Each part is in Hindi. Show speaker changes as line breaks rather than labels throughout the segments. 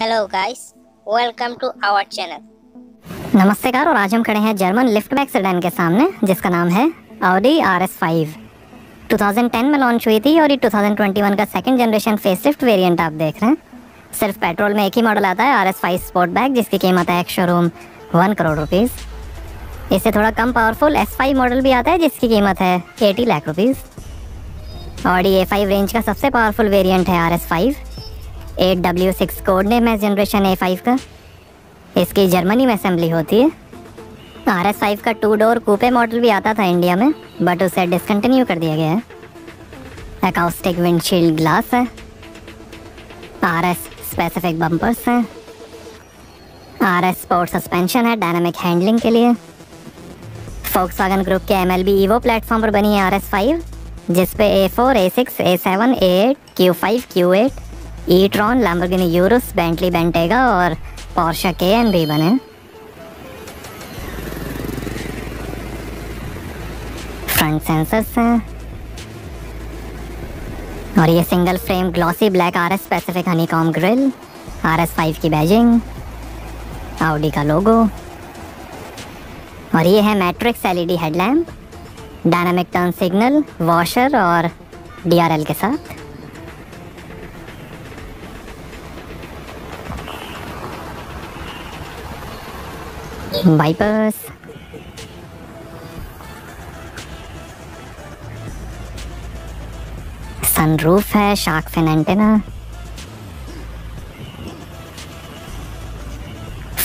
Hello guys welcome to our channel
नमस्कार और आज हम खड़े हैं जर्मन लिफ्टबैक सेडान के सामने, जिसका नाम है Audi RS5 2010 में लॉन्च हुई थी और ये 2021 का सेकंड जनरेशन फेसलिफ्ट वेरिएंट आप देख रहे हैं। सिर्फ़ पेट्रोल में एक ही मॉडल आता है RS5 स्पोर्ट बैग जिसकी कीमत है एक शोरूम वन करोड़ रुपीज़ इससे थोड़ा कम पावरफुल S5 मॉडल भी आता है, जिसकी कीमत है 80 lakh rupees Audi A5 range का सबसे पावरफुल वेरिएंट है RS5 eight W six code name है जनरेशन ए फाइव का। इसकी जर्मनी में असेंबली होती है। आर एस फाइव का टू डोर कूपे मॉडल भी आता था इंडिया में बट उसे डिसकंटिन्यू कर दिया गया है। एकाउस्टिक विंडशील्ड ग्लास है। आर एस स्पेसिफिक बम्पर्स हैं। आर एस स्पोर्ट सस्पेंशन है डायनामिक हैंडलिंग के लिए। फोक्स वागन ग्रुप के M L B evo platform पर बनी है आर एस फाइव जिसपे A four A six A seven A eight Q five Q eight e-tron Lamborghini Urus Bentley Bentayga और पोर्शा केएन भी बने। फ्रंट सेंसर्स हैं। और ये single frame glossy black R S specific honeycomb grille R S five की बैजिंग आउडी का लोगो और ये है matrix LED headlamp dynamic turn signal washer और डीआरएल के साथ। वाइपर्स सनरूफ है shark fin antenna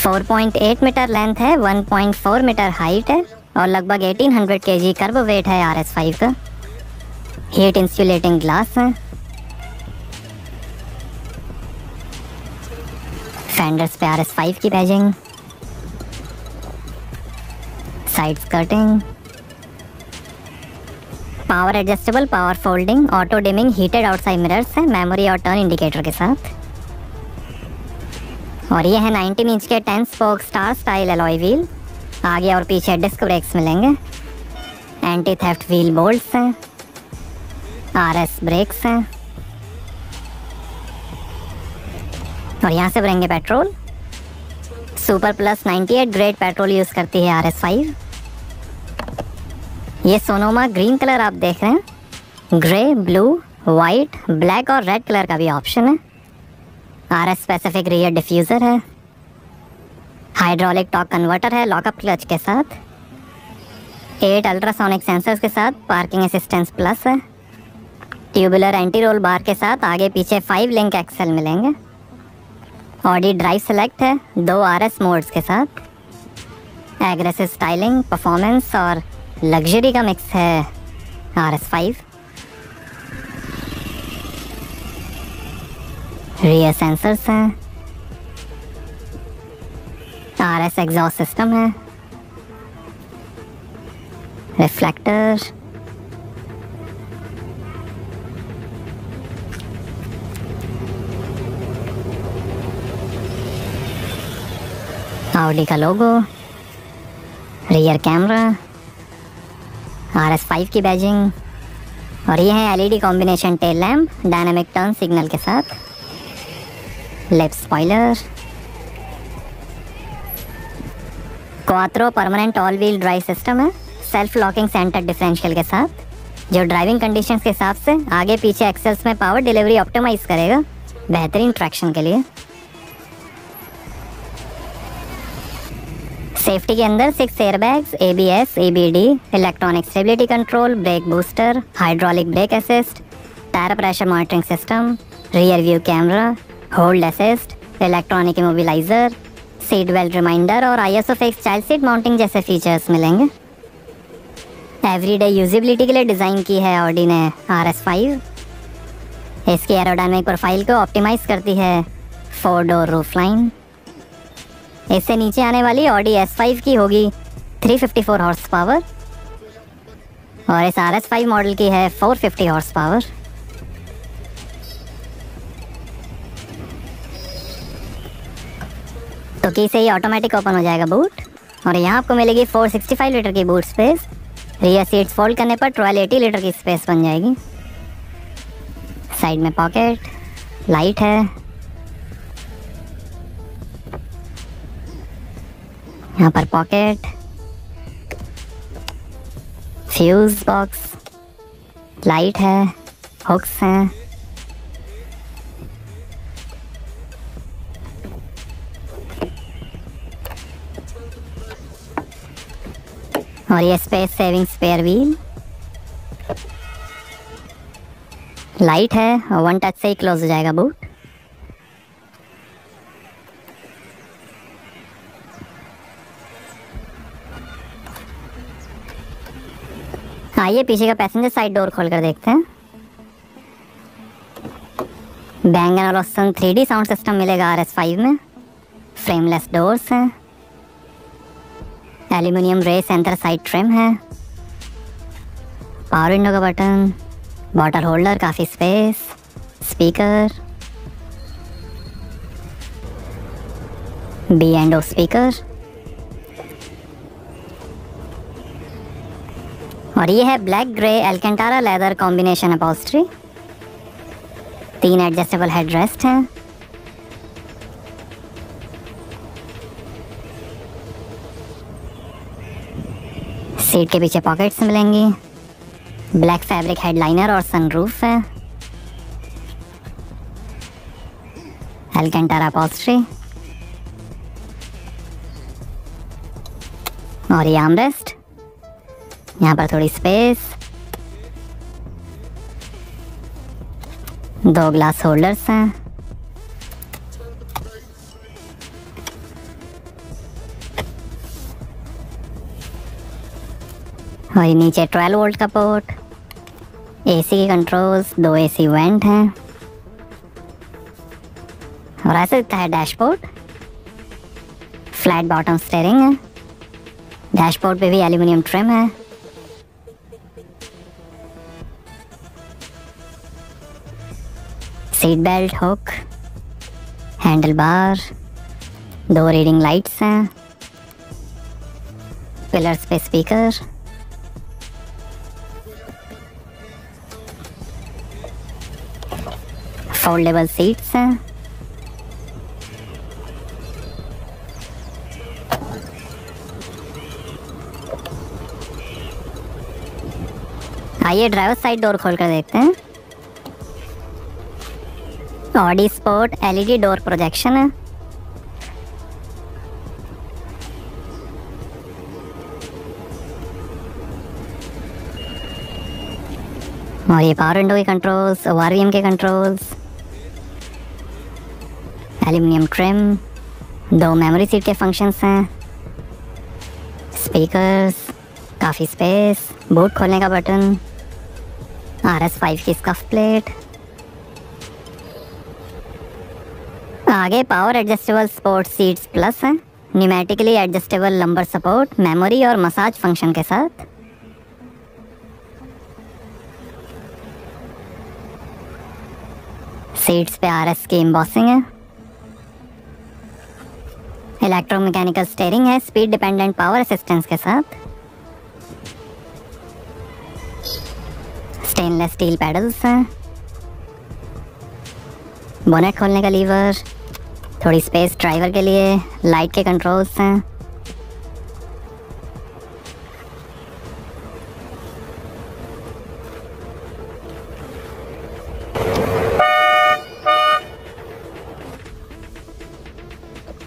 4.8 metre length है 1.4 मीटर हाइट है, और लगभग एटीन 1800 केजी कर्ब वेट है आर एस फाइव का। हीट इंसुलेटिंग ग्लास है। फेंडर्स पे आर एस फाइव की badging side skirting power adjustable power folding auto dimming heated outside mirrors है मेमोरी और टर्न इंडिकेटर के साथ। और ये है 19 इंच के 10 spoke star style alloy wheel आगे और पीछे डिस्क ब्रेक्स मिलेंगे। एंटी थेफ्ट व्हील बोल्ट्स हैं आरएस ब्रेक्स हैं। और यहाँ से भरेंगे petrol super plus 98 grade petrol use करती है आर एस फाइव ये सोनोमा ग्रीन कलर आप देख रहे हैं। ग्रे, ब्लू वाइट ब्लैक और रेड कलर का भी ऑप्शन है। R S specific rear diffuser है। हाइड्रोलिक टॉक कन्वर्टर है लॉकअप क्लच के साथ। एट अल्ट्रासोनिक सेंसर्स के साथ पार्किंग असिस्टेंस प्लस है। ट्यूबुलर एंटी रोल बार के साथ आगे पीछे फाइव लिंक एक्सेल मिलेंगे। ऑडी ड्राइव सेलेक्ट है, दो आर एस मोड्स के साथ। एग्रेसिव स्टाइलिंग परफॉर्मेंस और लग्जरी का मिक्स है R S five rear sensors हैं. आर एस एग्जॉस्ट सिस्टम है. रिफ्लेक्टर आउडी का logo rear camera R S five की बैजिंग और ये है LED combination tail lamp dynamic turn signal के साथ। Left spoiler quattro permanent all wheel drive system है सेल्फ लॉकिंग सेंटर डिफरेंशियल के साथ। जो ड्राइविंग कंडीशन के हिसाब से आगे पीछे एक्सेल्स में पावर डिलीवरी ऑप्टिमाइज करेगा, बेहतरीन ट्रैक्शन के लिए। सेफ्टी के अंदर six air airbags A B S A B D electronic stability control brake booster hydraulic brake assist tyre pressure monitoring system rear view camera hold assist electronic immobiliser seat belt reminder और I S child seat mounting जैसे फीचर्स मिलेंगे। एवरीडे यूजिबिलिटी के लिए डिज़ाइन की है ऑडी ने आर एस फाइव इसकी एरोडाइनमिक प्रोफ़ाइल को ऑप्टिमाइज करती है फोर डोर रूफ लाइन इससे नीचे आने वाली ऑडी एस फाइव की होगी 354 हॉर्स पावर और इस आर एस फाइव मॉडल की है 450 हॉर्स पावर तो की से ही ऑटोमेटिक ओपन हो जाएगा बूट और यहाँ आपको मिलेगी 465 लीटर की boot space rear seats fold करने पर 1280 लीटर की स्पेस बन जाएगी। साइड में पॉकेट लाइट है। यहाँ पर पॉकेट फ्यूज बॉक्स लाइट है हुक्स हैं। और ये space saving spare wheel light है और वन टच से ही क्लोज हो जाएगा बूट आइए, पीछे का पैसेंजर साइड डोर खोल कर देखते हैं। Bang and Olufsen three sound system मिलेगा आर एस फाइव में। फ्रेमलेस डोर्स हैं। एल्यूमिनियम रे सेंटर साइड ट्रिम है। पावर विंडो का बटन बॉटल होल्डर काफ़ी space speaker B and O speaker और ये है black grey Alcantara leather combination upholstery तीन एडजस्टेबल हेड रेस्ट हैं। सीट के पीछे पॉकेट्स मिलेंगी। ब्लैक फैब्रिक हेडलाइनर और सनरूफ है। एल्केंटारा अपॉस्ट्री और ये आर्मरेस्ट यहाँ पर थोड़ी स्पेस दो ग्लास होल्डर्स हैं. और नीचे 12 वोल्ट का पोर्ट एसी के कंट्रोल्स दो एसी वेंट हैं. और ऐसे दिखता है डैशबोर्ड फ्लैट बॉटम स्टेयरिंग है. डैशबोर्ड पे भी एल्यूमिनियम ट्रिम है. Seat belt hook handle bar दो रीडिंग लाइट्स हैं पिलर्स पे स्पीकर फोल्डेबल सीट्स हैं। आइए ड्राइवर साइड डोर खोल कर देखते हैं। Audi sport LED door projection है और ये पावर विंडो के कंट्रोल्स ओ के कंट्रोल्स एल्यूमिनियम ट्रिम दो मेमोरी सीट के फ़ंक्शंस हैं स्पीकर्स काफ़ी स्पेस बूट खोलने का बटन आर एस फाइव की स्कफ प्लेट आगे power adjustable sport seats plus है। Pneumatically adjustable lumbar support memory और मसाज फ़ंक्शन के साथ। सीट्स पे आर एस की एम्बॉसिंग है। इलेक्ट्रोमैकेनिकल स्टेयरिंग है स्पीड डिपेंडेंट पावर असिस्टेंस के साथ। स्टेनलेस स्टील पैडल्स हैं। बोनेट खोलने का लीवर थोड़ी स्पेस ड्राइवर के लिए लाइट के कंट्रोल्स हैं।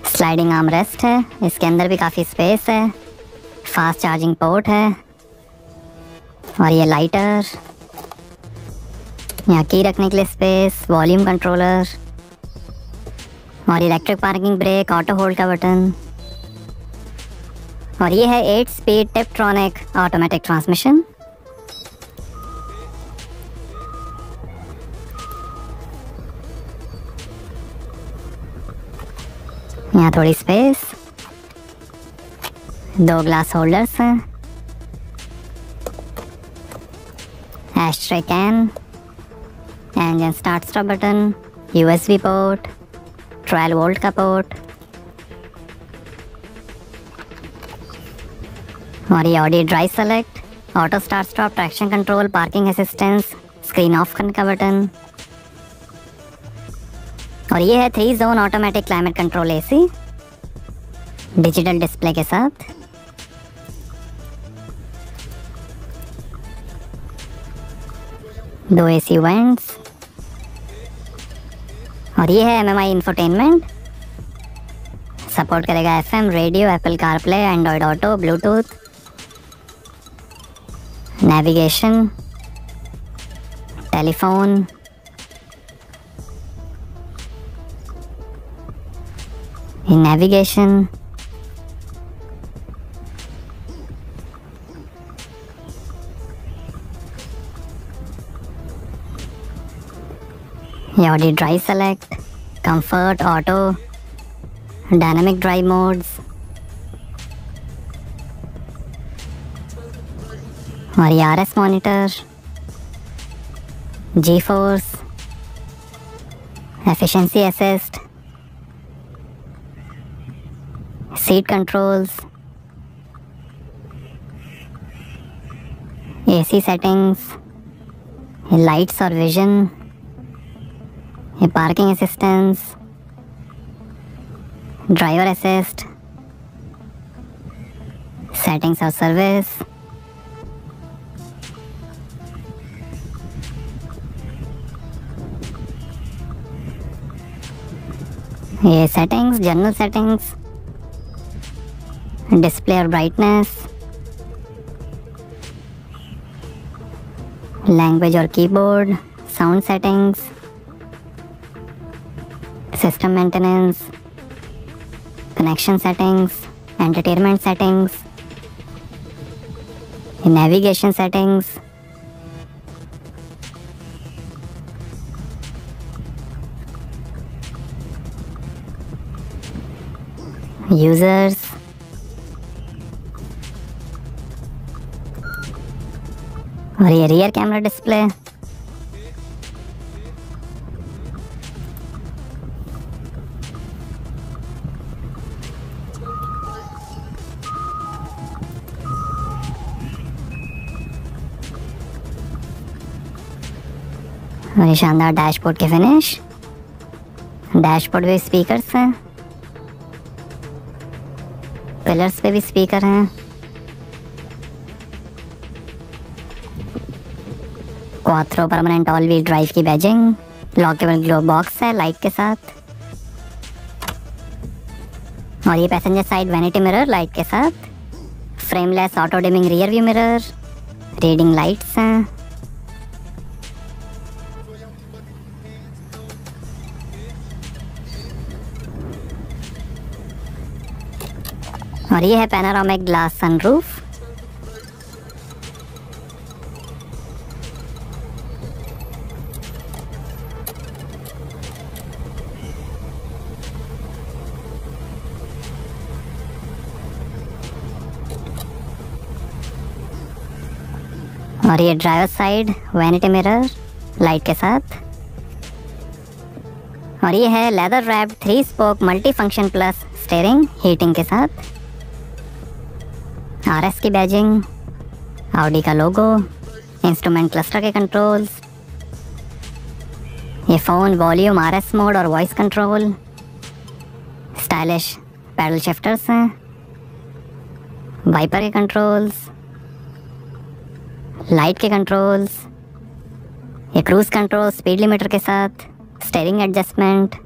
स्लाइडिंग आर्म रेस्ट है, इसके अंदर भी काफ़ी स्पेस है। फास्ट चार्जिंग पोर्ट है। और ये लाइटर यहाँ की रखने के लिए स्पेस वॉल्यूम कंट्रोलर और electric parking brake auto hold का बटन और ये है eight speed tiptronic automatic transmission यहाँ थोड़ी स्पेस दो glass holders ashtray can engine start stop button USB port 12 volt का पोर्ट और ये audio drive select auto start stop traction control parking assistance screen off करने का बटन और ये है three zone automatic climate control AC digital display के साथ। दो एसी वेंट्स और ये है M M I infotainment support करेगा F M radio Apple CarPlay Android auto Bluetooth navigation telephone navigation Audi drive select comfort auto dynamic drive modes और ये R S monitor G force efficiency assist seat controls, AC settings, lights or vision, parking assistance, driver assist, settings of service, ये settings general settings display or brightness language or keyboard sound settings system maintenance connection settings entertainment settings navigation settings users और ये रियर कैमरा डिस्प्ले और ये शानदार डैशबोर्ड के फिनिश डैशबोर्ड पे स्पीकर्स हैं। पिलर्स पे भी स्पीकर हैं। Quattro permanent all wheel drive की बैजिंग लॉकेबल ग्लो बॉक्स है लाइट के साथ। और ये passenger side vanity mirror light के साथ। Frameless auto dimming rear view mirror reading lights हैं। और ये है पैनारोमिक ग्लास सनरूफ और ये driver side vanity mirror light के साथ। और ये है leather wrap three spoke multi function plus steering heating के साथ। आरएस की बैजिंग ऑडी का लोगो इंस्ट्रूमेंट क्लस्टर के कंट्रोल्स ये फ़ोन वॉल्यूम आरएस मोड और voice control stylish paddle shifters हैं वाइपर के कंट्रोल्स लाइट के कंट्रोल्स ये क्रूज कंट्रोल स्पीड लिमिटर के साथ स्टेयरिंग एडजस्टमेंट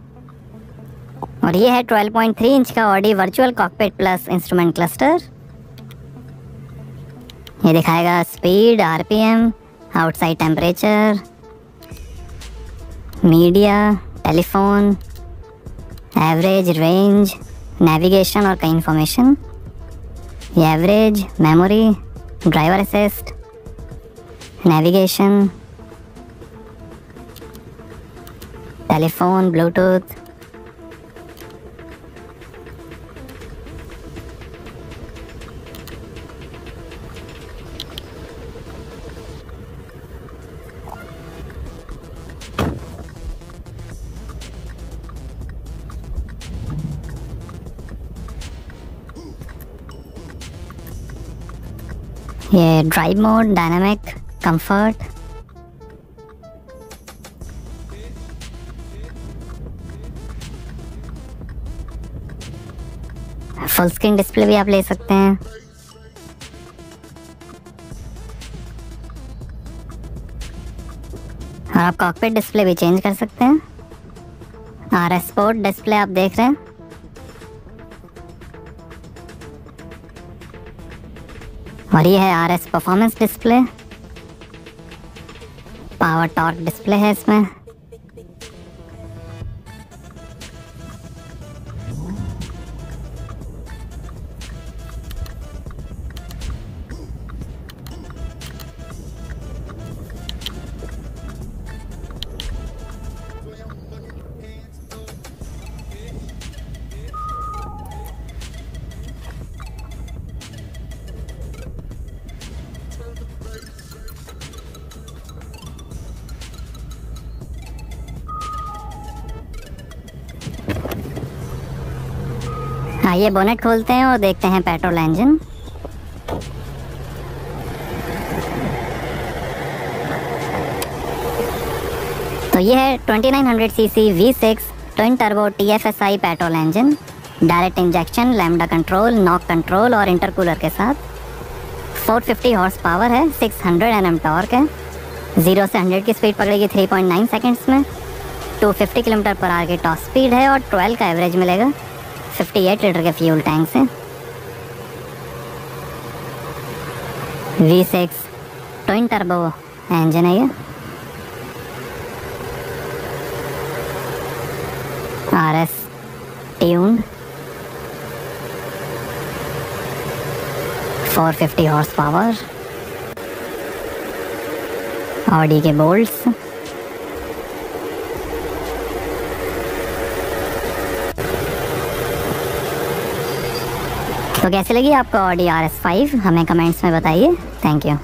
और ये है 12.3 इंच का Audi virtual cockpit plus instrument cluster ये दिखाएगा speed RPM outside temperature media telephone average range navigation और कई इंफॉर्मेशन ये average memory driver assist navigation, telephone Bluetooth. ये drive mode dynamic comfort full screen display भी आप ले सकते हैं। और आप कॉकपिट डिस्प्ले भी चेंज कर सकते हैं। एस स्पोर्ट डिस्प्ले आप देख रहे हैं। और ये है R S performance display power torque display है इसमें। आइए बोनेट खोलते हैं और देखते हैं पेट्रोल इंजन तो ये है 2900 CC V6 twin turbo TFSI petrol engine direct injection lambda control knock control और इंटरकूलर के साथ। 450 हॉर्स पावर है 600 एनएम टॉर्क है। ज़ीरो से 100 की स्पीड पकड़ेगी 3.9 सेकंड्स में। 250 किलोमीटर पर आर की टॉप स्पीड है और 12 का एवरेज मिलेगा। 58 लीटर के फ्यूल टैंक से V6 ट्विन टर्बो इंजन है ये R S tuned 450 horse power Audi के बोल्ट्स तो कैसे लगी आपको ऑडी आर एस फाइव हमें कमेंट्स में बताइए। Thank you